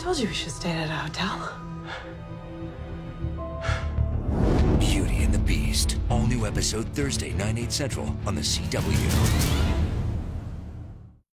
Told you we should stay at a hotel. Beauty and the Beast. All new episode Thursday, 9, 8 central on the CW.